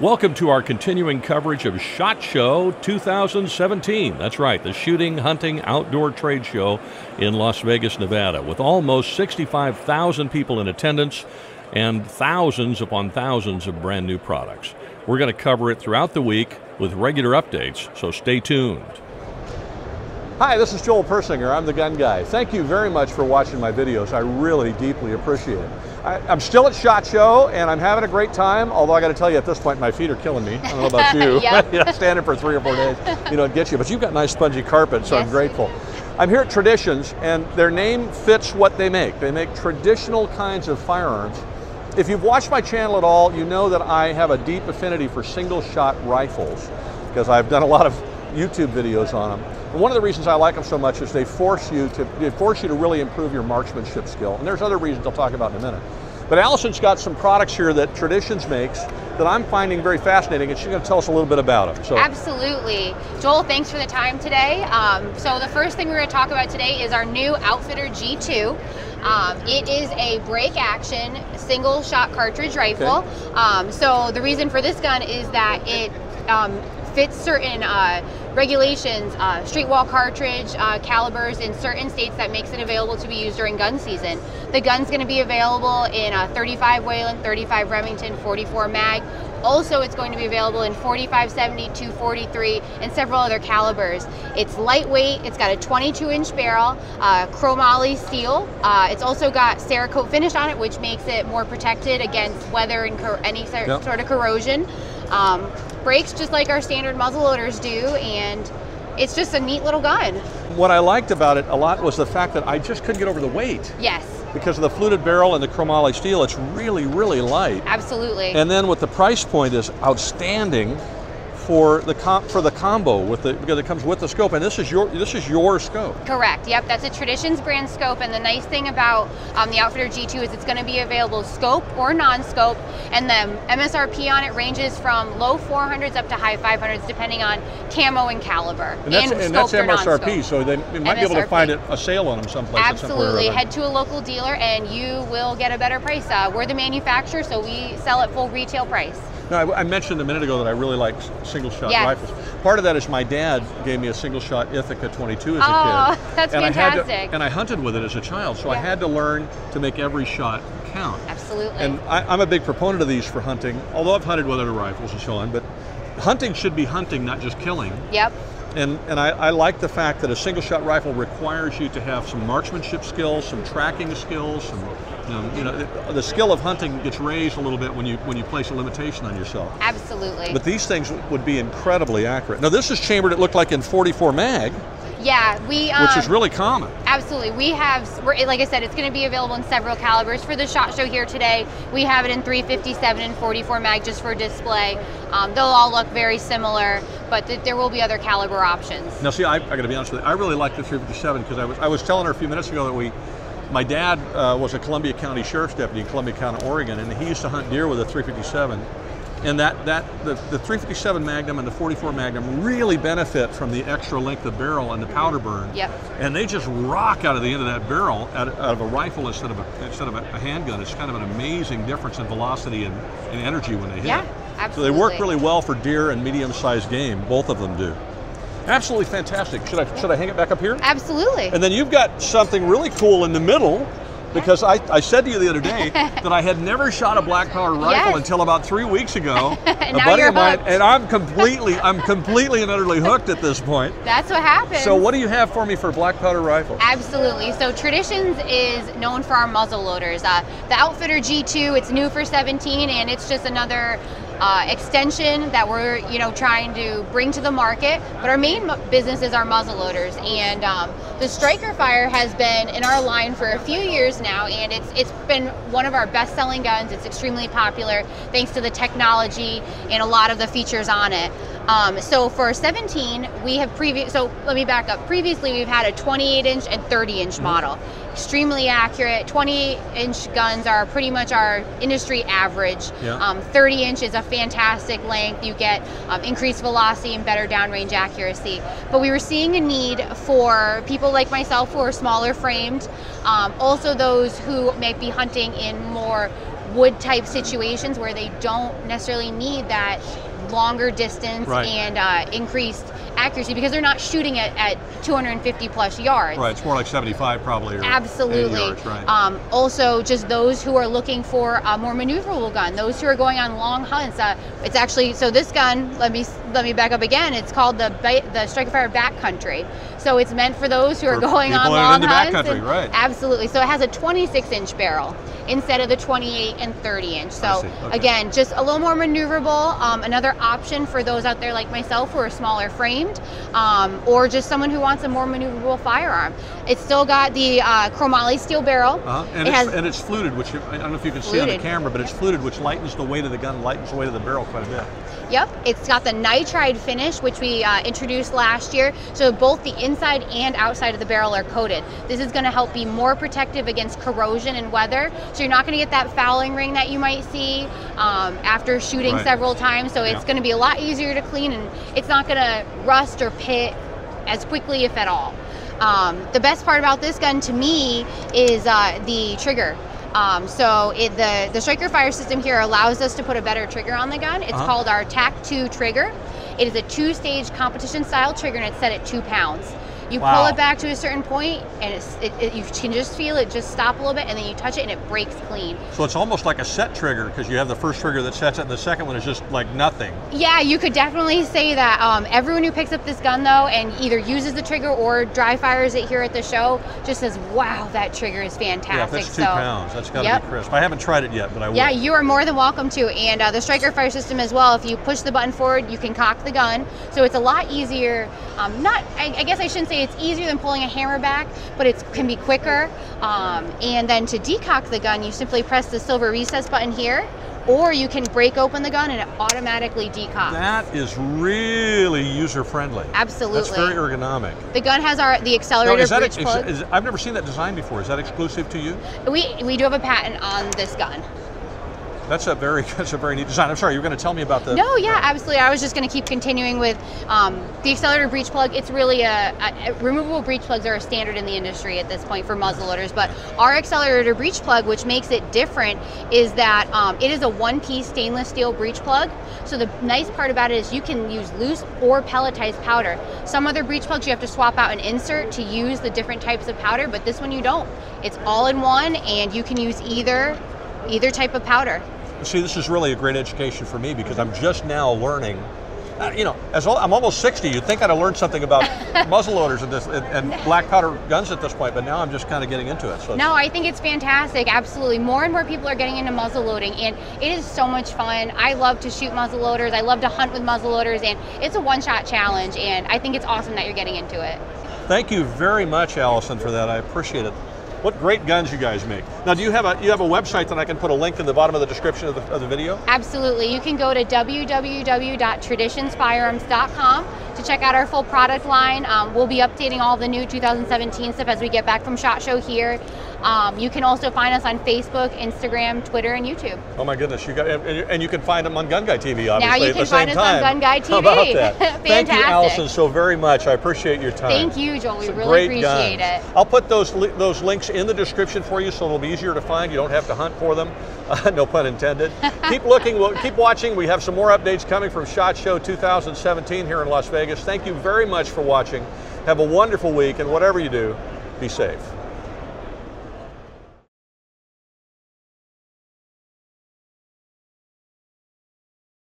Welcome to our continuing coverage of SHOT Show 2017. That's right, the Shooting, Hunting, Outdoor Trade Show in Las Vegas, Nevada, with almost 65,000 people in attendance and thousands upon thousands of brand new products. We're going to cover it throughout the week with regular updates, so stay tuned. Hi, this is Joel Persinger. I'm the gun guy. Thank you very much for watching my videos. I really deeply appreciate it. I, am still at SHOT Show and I'm having a great time, although I got to tell you at this point my feet are killing me. I don't know about you. yeah, standing for three or four days, you know, it gets you. But you've got nice spongy carpet, so yes. I'm grateful. I'm here at Traditions and their name fits what they make. They make traditional kinds of firearms. If you've watched my channel at all, you know that I have a deep affinity for single shot rifles because I've done a lot of YouTube videos on them. And one of the reasons I like them so much is they force you to they force you to really improve your marksmanship skill. And there's other reasons I'll talk about in a minute. But Allison's got some products here that Traditions makes that I'm finding very fascinating, and she's going to tell us a little bit about them. So. Absolutely. Joel, thanks for the time today. Um, so the first thing we're going to talk about today is our new Outfitter G2. Um, it is a break action single shot cartridge rifle. Okay. Um, so the reason for this gun is that it um, fits certain uh, regulations, uh, straight wall cartridge uh, calibers in certain states that makes it available to be used during gun season. The gun's going to be available in a 35 Whelen, 35 Remington, 44 mag. Also, it's going to be available in 45, 70, 243, and several other calibers. It's lightweight, it's got a 22 inch barrel, uh, chromoly steel. Uh, it's also got Cerakote finish on it, which makes it more protected against weather and any yep. sort of corrosion. Um, brakes just like our standard muzzle loaders do, and it's just a neat little gun. What I liked about it a lot was the fact that I just couldn't get over the weight. Yes. Because of the fluted barrel and the chromoly steel, it's really, really light. Absolutely. And then with the price point is outstanding, for the for the combo with the because it comes with the scope, and this is your this is your scope. Correct. Yep, that's a Traditions brand scope, and the nice thing about um, the Outfitter G2 is it's going to be available scope or non-scope, and the MSRP on it ranges from low 400s up to high 500s depending on camo and caliber. And that's, and, and that's MSRP, so they, they might MSRP. be able to find it, a sale on them someplace. Absolutely. Head to a local dealer, and you will get a better price. Uh, we're the manufacturer, so we sell at full retail price. No, I, I, mentioned a minute ago that I really like single shot yes. rifles. Part of that is my dad gave me a single shot Ithaca 22 as oh, a kid. Oh that's and fantastic. I to, and I hunted with it as a child, so yeah. I had to learn to make every shot count. Absolutely. And I, am a big proponent of these for hunting, although I've hunted with other rifles and so on, but hunting should be hunting, not just killing. Yep. And, and I, I, like the fact that a single shot rifle requires you to have some marksmanship skills, some tracking skills, some you know, the, the, skill of hunting gets raised a little bit when you when you place a limitation on yourself. Absolutely. But these things would be incredibly accurate. Now this is chambered. It looked like in 44 mag. Yeah, we um, which is um, really common. Absolutely, we have. like I said, it's going to be available in several calibers for the shot show here today. We have it in 357 and 44 mag just for display. Um, they'll all look very similar, but th there will be other caliber options. Now, see, I, I got to be honest with you. I really like the 357 because I was I was telling her a few minutes ago that we my dad uh, was a Columbia County Sheriff's Deputy in Columbia County, Oregon, and he used to hunt deer with a 357. And that, that the, the 357 Magnum and the 44 Magnum really benefit from the extra length of barrel and the powder burn. Yep. And they just rock out of the end of that barrel out, out of a rifle instead of a, instead of a, handgun. It's kind of an amazing difference in velocity and, and energy when they hit. Yeah, absolutely. So they work really well for deer and medium-sized game. Both of them do. Absolutely fantastic. Should I should I hang it back up here? Absolutely. And then you've got something really cool in the middle because I, I said to you the other day that I had never shot a black powder rifle yes. until about three weeks ago. a buddy of mine, and I'm completely I'm completely and utterly hooked at this point. That's what happens. So what do you have for me for black powder rifle? Absolutely. So Traditions is known for our muzzle loaders. Uh, the Outfitter G2, it's new for 17, and it's just another uh, extension that we're you know trying to bring to the market. But our main business is our muzzle loaders, and um, the Striker Fire has been in our line for a few years now, and it's it's been one of our best-selling guns. It's extremely popular thanks to the technology and a lot of the features on it. Um, so for 17, we have previous. So let me back up. Previously, we've had a 28 inch and 30 inch mm-hmm. model extremely accurate. 20 inch guns are pretty much our industry average. Yeah. Um, 30 inch is a fantastic length. You get um, increased velocity and better downrange accuracy. But we were seeing a need for people like myself who are smaller framed, um, also those who may be hunting in more wood type situations where they don't necessarily need that longer distance Right. and uh, increased accuracy because they're not shooting at, at 250 plus yards. Right, it's more like 75 probably. Or Absolutely. yards, right. um, also, just those who are looking for a more maneuverable gun, those who are going on long hunts. Uh, it's actually so this gun. Let me let me back up again. It's called the the Striker Fire Backcountry. So it's meant for those who are For going on people that are long hunts. backcountry, right. Absolutely. So it has a 26 inch barrel instead of the 28 and 30 inch. So. Okay. again, just a little more maneuverable. Um, another option for those out there like myself who are smaller framed, um, or just someone who wants a more maneuverable firearm. It's still got the uh, chromoly steel barrel. Uh-huh. And, it it's, and it's fluted, which I don't know if you can see on the camera, but it's fluted, which lightens the weight of the gun, lightens the weight of the barrel quite a bit. Yep, it's got the nitride finish, which we uh, introduced last year. So both the inside and outside of the barrel are coated. This is going to help be more protective against corrosion and weather. So you're not going to get that fouling ring that you might see um, after shooting Right. several times. So it's Yeah. going to be a lot easier to clean, and it's not going to rust or pit as quickly, if at all. Um, the best part about this gun to me is uh, the trigger. Um, so it, the the striker fire system here allows us to put a better trigger on the gun. It's Uh-huh. called our TAC 2 trigger. It is a two-stage competition style trigger, and it's set at two pounds. You pull it back to a certain point, and it's, it, it, you can just feel it just stop a little bit, and then you touch it, and it breaks clean. So it's almost like a set trigger because you have the first trigger that sets it, and the second one is just like nothing. Yeah, you could definitely say that. Um, everyone who picks up this gun, though, and either uses the trigger or dry fires it here at the show, just says, "Wow, that trigger is fantastic." Yeah, that's two so, pounds, that's got to Yep. be crisp. I haven't tried it yet, but I will. Yeah, you are more than welcome to. And uh, the striker fire system as well. If you push the button forward, you can cock the gun. So it's a lot easier. Um, not, I, I guess I shouldn't say it's easier than pulling a hammer back, but it can be quicker. Um, and then to decock the gun, you simply press the silver recess button here, or you can break open the gun and it automatically decocks. That is really user friendly. Absolutely. That's very ergonomic. the gun has our the Now, accelerator is that breech ex- plug. is- I've never seen that design before. Is that exclusive to you? we we do have a patent on this gun. That's a very that's a very neat design. I'm sorry, you were going to tell me about the. No, yeah, absolutely. I was just going to keep continuing with um, the accelerator breech plug. It's really a, a, a- removable breech plugs are a standard in the industry at this point for muzzle loaders. But our accelerator breech plug, which makes it different, is that um, it is a one-piece stainless steel breech plug. So the nice part about it is you can use loose or pelletized powder. Some other breech plugs you have to swap out an insert to use the different types of powder, but this one you don't. It's all in one, and you can use either either type of powder. See, this is really a great education for me because I'm just now learning. Uh, you know, as al- I'm almost 60, you'd think I'd have learned something about muzzle loaders and, this, and, and black powder guns at this point, but now I'm just kind of getting into it. So No, I think it's fantastic. Absolutely. More and more people are getting into muzzle loading, and it is so much fun. I love to shoot muzzle loaders. I love to hunt with muzzle loaders, and it's a one shot challenge, and I think it's awesome that you're getting into it. Thank you very much, Allison, for that. I appreciate it. What great guns you guys make. Now, do you have a you have a website that I can put a link in the bottom of the description of the, of the video? Absolutely. You can go to www.traditionsfirearms.com to check out our full product line. Um, we'll be updating all the new 2017 stuff as we get back from SHOT Show here. Um, you can also find us on Facebook, Instagram, Twitter, and YouTube. Oh my goodness, you got and, you can find them on Gun Guy TV, obviously. you at can the same find us on time. Gun Guy TV. How about that? Thank you, Allison, so very much. I appreciate your time. Thank you, Joel. We really appreciate guns. it. I'll put those li- those links in the description for you, so it'll be easier to find. You don't have to hunt for them. Uh, no pun intended. keep looking. We'll keep watching. We have some more updates coming from Shot Show 2017 here in Las Vegas. Thank you very much for watching. Have a wonderful week, and whatever you do, be safe.